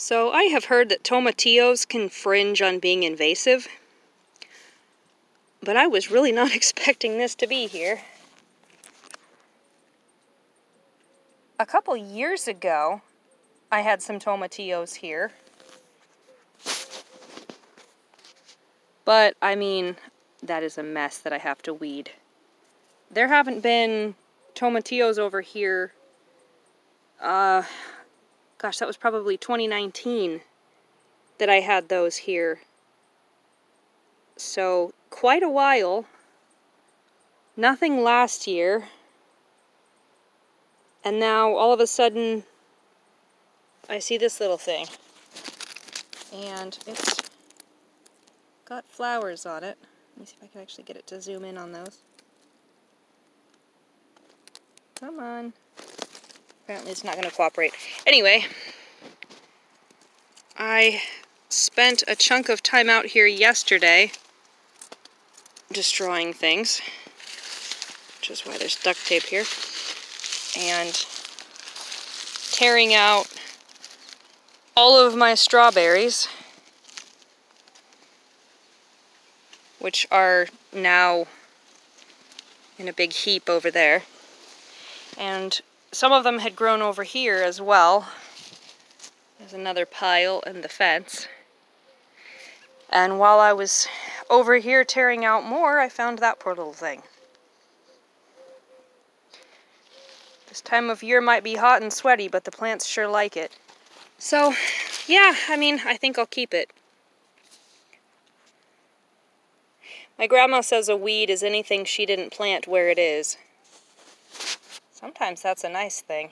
So I have heard that tomatillos can fringe on being invasive, but I was really not expecting this to be here. A couple years ago, I had some tomatillos here. But, I mean, that is a mess that I have to weed. There haven't been tomatillos over here uh, gosh, that was probably 2019 that I had those here. So, quite a while. Nothing last year. And now, all of a sudden, I see this little thing. And it's got flowers on it. Let me see if I can actually get it to zoom in on those. Come on. Apparently it's not going to cooperate. Anyway, I spent a chunk of time out here yesterday destroying things, which is why there's duct tape here, and tearing out all of my strawberries, which are now in a big heap over there. And some of them had grown over here as well. There's another pile in the fence. And while I was over here tearing out more, I found that poor little thing. This time of year might be hot and sweaty, but the plants sure like it. So, yeah, I mean, I think I'll keep it. My grandma says a weed is anything she didn't plant where it is. Sometimes that's a nice thing.